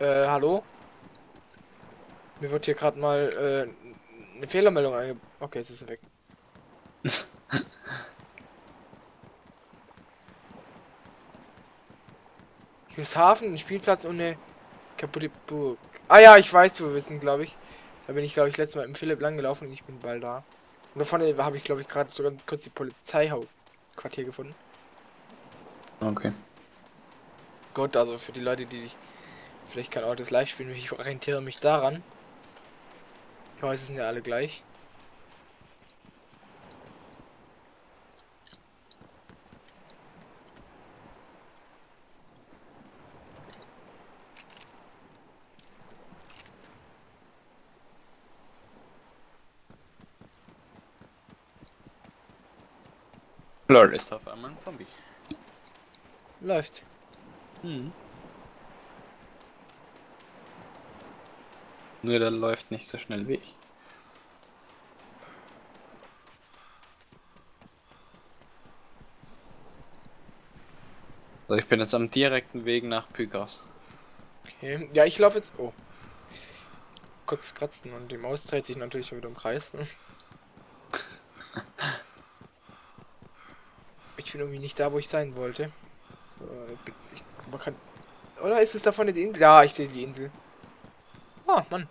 Äh, hallo? Mir wird hier gerade mal äh, eine Fehlermeldung einge... Okay, jetzt ist er weg. hier ist Hafen, ein Spielplatz und eine kaputte Burg. Ah ja, ich weiß, wo wir wissen, glaube ich. Da bin ich, glaube ich, letztes Mal im Philipp lang gelaufen und ich bin bald da. Und da vorne habe ich, glaube ich, gerade so ganz kurz die Polizeihauptquartier gefunden. Okay. Gut, also für die Leute, die vielleicht kein Autos live spielen, ich orientiere mich daran. Die Häuser sind ja alle gleich. Lord ist auf einmal ein Zombie. Läuft. Hm. Nur der läuft nicht so schnell wie ich. So, ich bin jetzt am direkten Weg nach Pygas. Okay. Ja, ich laufe jetzt. Oh. Kurz kratzen und die Maus dreht sich natürlich schon wieder im Kreis. Ne? ich bin irgendwie nicht da, wo ich sein wollte. So, ich, man kann. Oder ist es da vorne die Insel? Ja, ich sehe die Insel. Ah, Mann.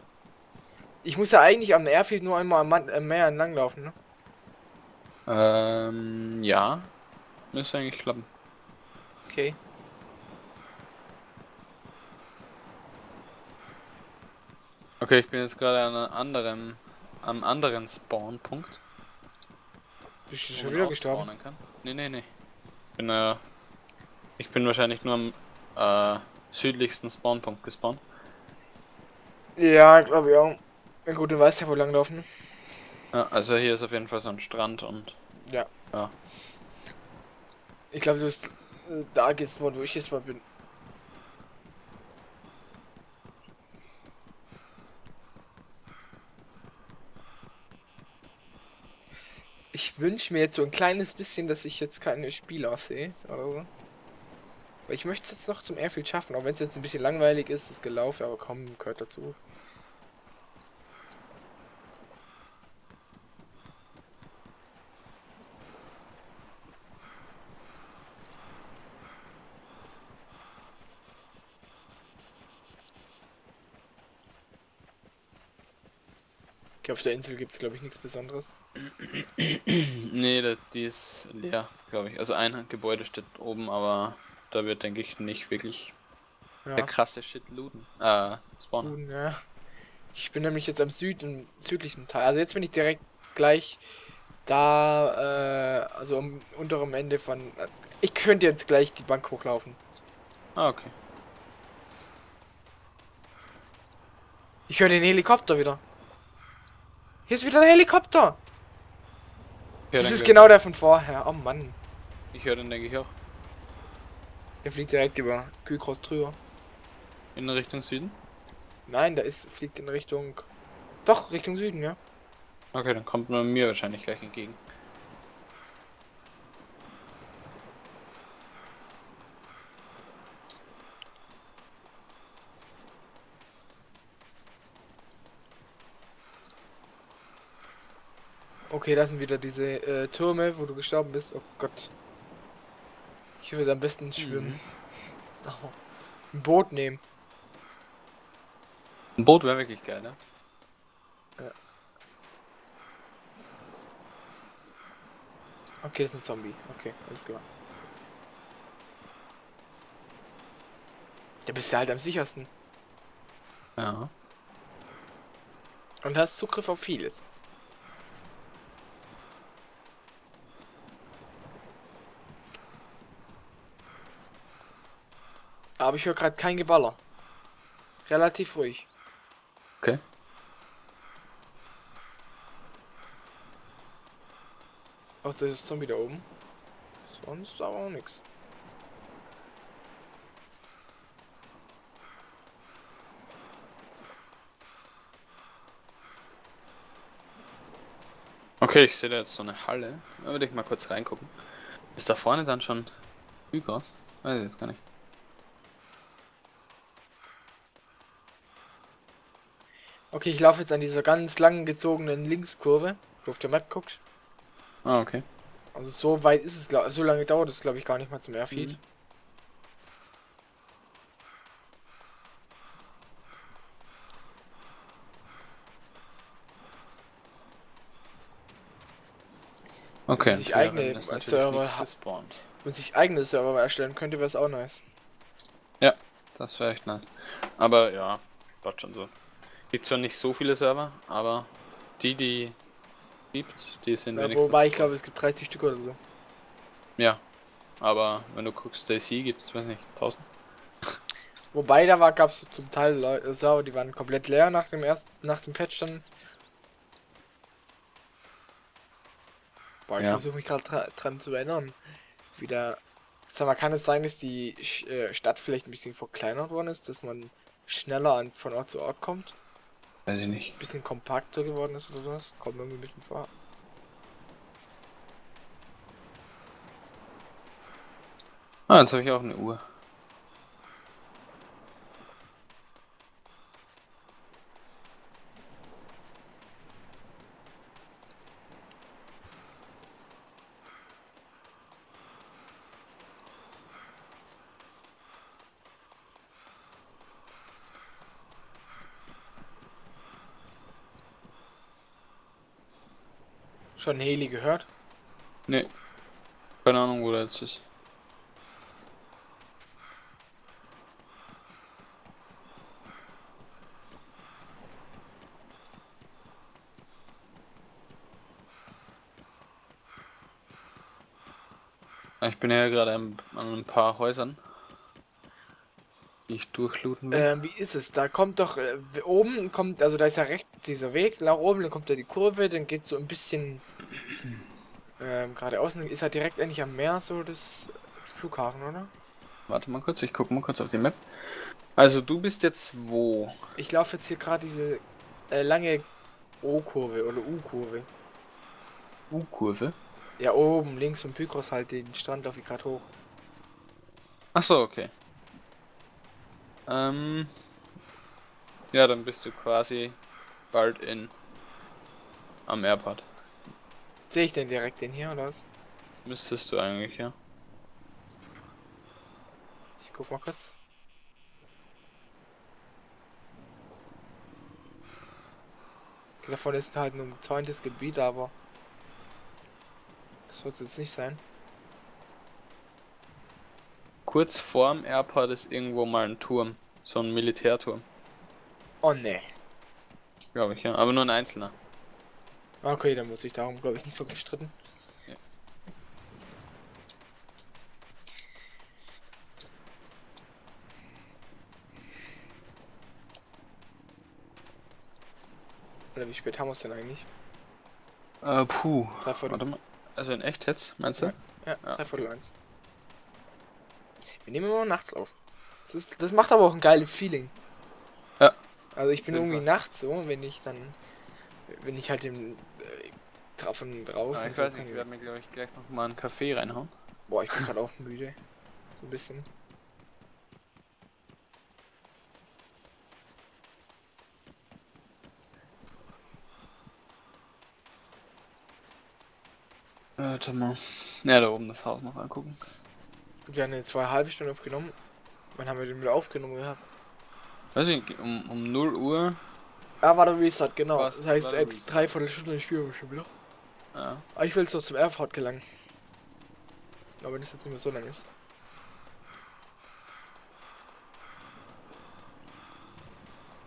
Ich muss ja eigentlich am Airfield nur einmal am äh, Meer entlang laufen, ne? Ähm, ja. Müsste eigentlich klappen. Okay. Okay, ich bin jetzt gerade an einem anderen, am anderen Spawnpunkt. Bist du schon wieder gestorben? Kann. Nee, nee, nee. Bin, äh, ich bin wahrscheinlich nur am äh, südlichsten Spawnpunkt gespawnt. Ja, glaube ich auch. Ja gut, du weißt ja, wo lang laufen. Ja, also hier ist auf jeden Fall so ein Strand und... Ja. Ja. Ich glaube, du bist äh, da gespawnt, wo ich gespawnt bin. Ich wünsche mir jetzt so ein kleines bisschen, dass ich jetzt keine Spieler sehe oder so. Weil ich möchte es jetzt noch zum Airfield schaffen, auch wenn es jetzt ein bisschen langweilig ist, das Gelaufen, aber komm, gehört dazu. Okay, auf der Insel gibt es glaube ich nichts Besonderes. nee, das, die ist leer, glaube ich. Also ein Gebäude steht oben, aber da wird, denke ich, nicht wirklich ja. der krasse Shit looten. Äh, spawnen. Ja. Ich bin nämlich jetzt am Süden, südlichen Teil. Also jetzt bin ich direkt gleich da, äh, also am unteren Ende von. Äh, ich könnte jetzt gleich die Bank hochlaufen. Ah, okay. Ich höre den Helikopter wieder. Hier ist wieder der Helikopter. Ja, das ist genau der von vorher. Oh Mann. Ich höre den, denke ich auch. Der fliegt direkt über Kühlkreuz drüber. In Richtung Süden? Nein, der ist, fliegt in Richtung... Doch, Richtung Süden, ja. Okay, dann kommt man mir wahrscheinlich gleich entgegen. Okay, das sind wieder diese äh, Türme, wo du gestorben bist. Oh Gott. Ich würde am besten schwimmen. Mhm. Oh. Ein Boot nehmen. Ein Boot wäre wirklich geil, ne? Ja. Okay, das ist ein Zombie. Okay, alles klar. Da bist du halt am sichersten. Ja. Und hast Zugriff auf vieles. Aber ich höre gerade kein Geballer. Relativ ruhig. Okay. Außer das Zombie da oben. Sonst aber auch nichts. Okay, ich sehe da jetzt so eine Halle. Da würde ich mal kurz reingucken. Ist da vorne dann schon Hüger? Weiß ich jetzt gar nicht. Okay, ich laufe jetzt an dieser ganz lang gezogenen Linkskurve, wo du auf der Map guckst. Ah, okay. Also so weit ist es, glaub, so lange dauert es glaube ich gar nicht mal zum Airfield. Mhm. Okay. Wenn sich eigene Server wenn sich eigene Server erstellen könnte, wäre es auch nice. Ja, das wäre echt nice. Aber ja, dort schon so. Gibt zwar nicht so viele Server, aber die, die gibt, die sind ja, Wobei ich glaube, es gibt 30 Stück oder so. Ja, aber wenn du guckst, DC gibt es, weiß nicht, 1000. Wobei da war, gab es zum Teil Server, die waren komplett leer nach dem ersten, nach dem Patch dann. Boah, ich ja. versuche mich gerade dra dran zu erinnern. Wieder. Sag mal, kann es sein, dass die äh, Stadt vielleicht ein bisschen verkleinert worden ist, dass man schneller an, von Ort zu Ort kommt? Weiß ich nicht. Ein bisschen kompakter geworden ist oder sowas? Kommt irgendwie ein bisschen vor. Ah, jetzt habe ich auch eine Uhr. Schon Heli gehört? Nee. Keine Ahnung, wo der jetzt ist. Ich bin ja gerade an, ein paar Häusern, die ich durchlooten will. Ähm, wie ist es? Da kommt doch äh, oben kommt, also da ist ja rechts dieser Weg nach oben, dann kommt da die Kurve, dann geht so ein bisschen ähm, geradeaus, dann ist halt direkt eigentlich am Meer so das Flughafen, oder? Warte mal kurz, ich gucke mal kurz auf die Map. Also du bist jetzt wo? Ich laufe jetzt hier gerade diese äh, lange O-Kurve oder U-Kurve. U-Kurve? Ja, oben links vom Pykros halt den Strand auf die gerade hoch. Ach so, okay. Ähm. Ja, dann bist du quasi bald in am Airport. Sehe ich denn direkt den hier oder was? Müsstest du eigentlich, ja. Ich guck mal kurz. Davon ist halt ein umzäuntes Gebiet, aber das wird es jetzt nicht sein. Kurz vorm Airport ist irgendwo mal ein Turm. So ein Militärturm. Oh ne. Glaube ich, ja. Aber nur ein einzelner. Okay, dann muss ich darum, glaube ich, nicht so gestritten. Ja. Oder wie spät haben wir es denn eigentlich? Äh, puh. Warte mal. Also in echt jetzt, meinst du? Ja, ja, ja. drei Viertel eins. Wir nehmen immer nachts auf. Das, ist, das macht aber auch ein geiles Feeling. Ja. Also ich bin irgendwie nachts so, wenn ich dann, wenn ich halt im, äh, von draußen... Ja, ich weiß nicht, ich werde mir glaube ich gleich noch mal einen Kaffee reinhauen. Boah, ich bin gerade auch müde. So ein bisschen. Warte mal. Ja, da oben das Haus noch angucken. Wir haben jetzt zwei halbe Stunden aufgenommen. Wann haben wir den wieder aufgenommen gehabt? Weiß ich, um, um 0 Uhr. Ah, war der Restart, genau. Was, das heißt, äh, dreiviertel Stunde spielen wir schon wieder. Ja. Aber ich will jetzt noch zum Airport gelangen. Aber wenn das jetzt nicht mehr so lang ist.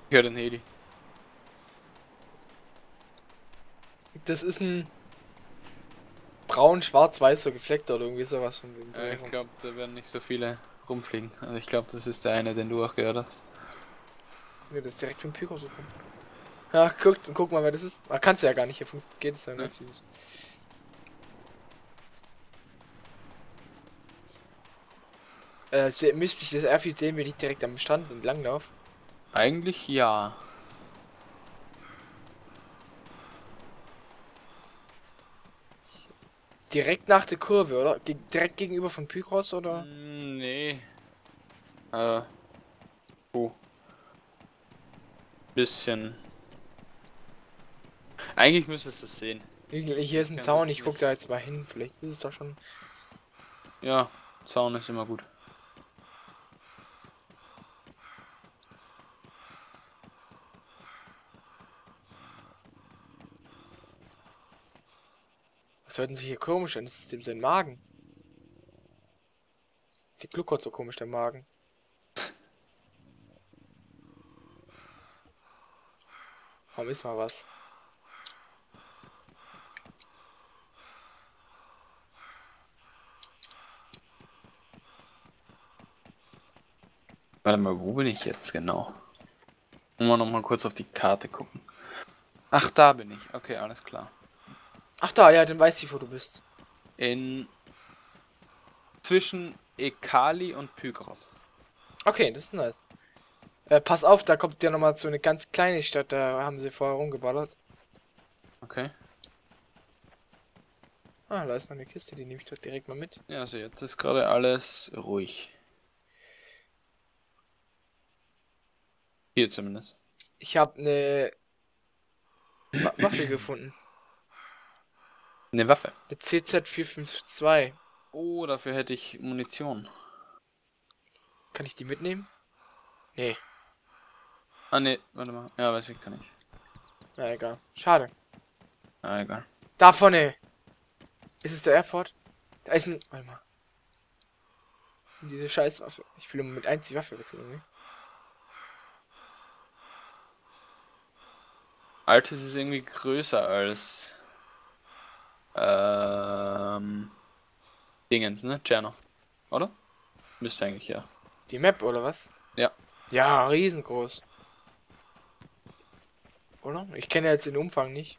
Ich höre den Heli. Das ist ein braun, schwarz, weiß, so gefleckt oder irgendwie sowas von dem ja, Ich glaube, da werden nicht so viele rumfliegen. Also ich glaube, das ist der eine, den du auch gehört hast. Ne, das ist direkt vom Pyro so kommen. Ja, guck, guck mal, wer das ist. Ah, kannst du ja gar nicht, hier geht es ja nicht. Äh, müsste ich das Airfield sehen, wenn ich direkt am Strand entlang laufe? Eigentlich ja. Direkt nach der Kurve, oder? Ge direkt gegenüber von Pykros, oder? Mm, nee. Äh. Oh. Bisschen Eigentlich müsstest du es sehen. Hier ist ein Zaun, ich guck da jetzt mal hin. Vielleicht ist es doch schon. Ja, Zaun ist immer gut. Was hört sich hier komisch an? Das ist dem sein Magen. Die gluckert so komisch, der Magen. Komm, ist mal was. Warte mal, wo bin ich jetzt genau? Wollen wir noch mal kurz auf die Karte gucken. Ach, da bin ich. Okay, alles klar. Ach da, ja, dann weiß ich, wo du bist. In zwischen Ekali und Pygros. Okay, das ist nice. Äh, pass auf, da kommt ja nochmal so eine ganz kleine Stadt, da haben sie vorher rumgeballert. Okay. Ah, da ist noch eine Kiste, die nehme ich doch direkt mal mit. Ja, also jetzt ist gerade alles ruhig. Hier zumindest. Ich habe eine Waffe gefunden. Eine Waffe. Eine CZ452. Oh, dafür hätte ich Munition. Kann ich die mitnehmen? Nee. Ah, ne, warte mal. Ja, weiß ich, kann ich. Na egal. Schade. Na egal. Da vorne! Ist es der Airport? Da ist ein. Warte mal. Diese Scheißwaffe. Ich will mit 1 die Waffe wechseln, irgendwie. Altes ist irgendwie größer als ähm, Dingens, ne? Cherno. Oder? Müsste eigentlich, ja. Die Map, oder was? Ja. Ja, riesengroß. Oder? Ich kenne jetzt den Umfang nicht.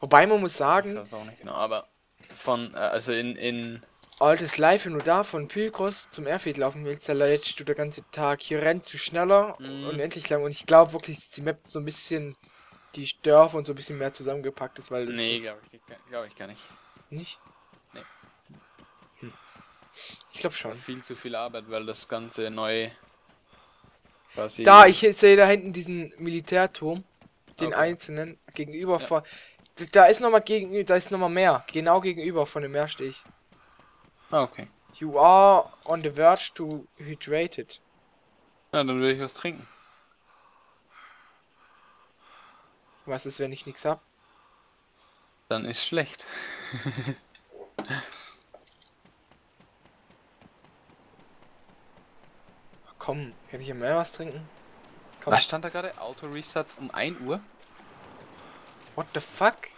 Wobei man muss sagen. Ich weiß auch nicht genau, aber von, äh, also in, in. Altes Live, wenn du da von Pylkros zum Airfield laufen willst, da lädst du den ganzen Tag. Hier rennt du schneller mm. und endlich lang. Und ich glaube wirklich, dass die Map so ein bisschen die Dörfer und so ein bisschen mehr zusammengepackt ist, weil das. Nee, glaube ich, glaub ich gar nicht. Nicht? Nee. Hm. Ich glaube schon. Viel zu viel Arbeit, weil das Ganze neu. Quasi da, ich sehe da hinten diesen Militärturm, den okay. einzelnen, gegenüber ja. von. Da ist nochmal gegenüber, da ist nochmal mehr. Genau gegenüber von dem Meer stehe ich. Ah, okay. You are on the verge to hydrated. Ja, dann will ich was trinken. Was ist, wenn ich nichts hab? Dann ist schlecht. Komm, kann ich hier mehr was trinken? Komm. Was stand da gerade? Auto Restarts um 1 Uhr? What the fuck?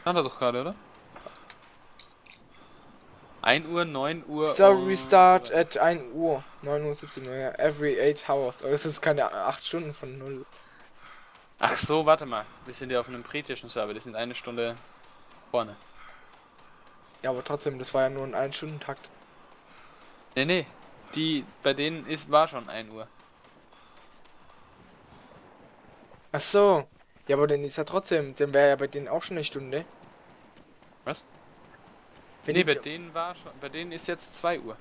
Stand da doch gerade, oder? 1 Uhr, 9 Uhr. So restart at 1 Uhr. 9 Uhr, 17 Uhr, ja. Every 8 hours. Oh, das ist keine 8 Stunden von 0. Ach so, warte mal. Wir sind ja auf einem britischen Server, die sind eine Stunde vorne. Ja, aber trotzdem, das war ja nur ein 1-Stunden-Takt. Nee, nee. Die, bei denen ist, war schon 1 Uhr. Ach so. Ja, aber dann ist ja trotzdem, dann wäre ja bei denen auch schon eine Stunde. Was? Wenn nee, bei denen war schon, bei denen ist jetzt 2 Uhr.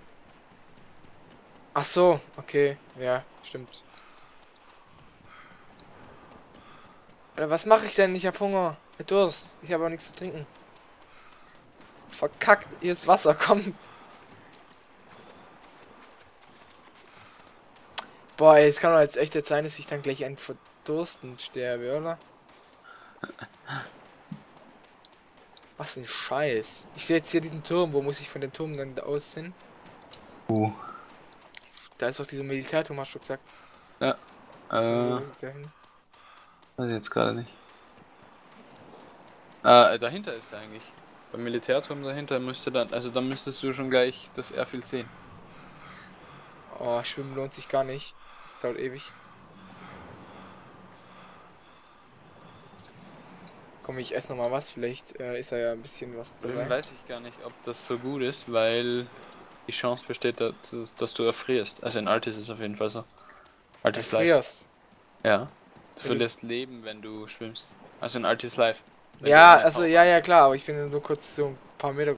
Ach so, okay. Ja, stimmt. Oder was mache ich denn? Ich habe Hunger. Mit Durst. Ich habe auch nichts zu trinken. Verkackt. Hier ist Wasser. Komm. Boah, es kann doch jetzt echt jetzt sein, dass ich dann gleich ein Verdursten sterbe, oder? Was ein Scheiß. Ich sehe jetzt hier diesen Turm. Wo muss ich von dem Turm dann aus hin? Uh. Da ist auch dieser Militärturm, hast du gesagt. Ja. Äh. Weiß ich jetzt gerade nicht. Äh, dahinter ist er eigentlich. Beim Militärturm dahinter müsste dann, also dann müsstest du schon gleich das Airfield sehen. Oh, schwimmen lohnt sich gar nicht. Das dauert ewig. Komm, ich esse noch mal was. Vielleicht äh, ist da ja ein bisschen was drin. Weiß ich gar nicht, ob das so gut ist, weil die Chance besteht, dass, dass du erfrierst. Also in Altis ist es auf jeden Fall so. Altis Erfrierst? Ja. Du verlierst Leben, wenn du schwimmst. Also in Altis Life. Ja, also ja, ja klar, aber ich bin nur kurz so ein paar Meter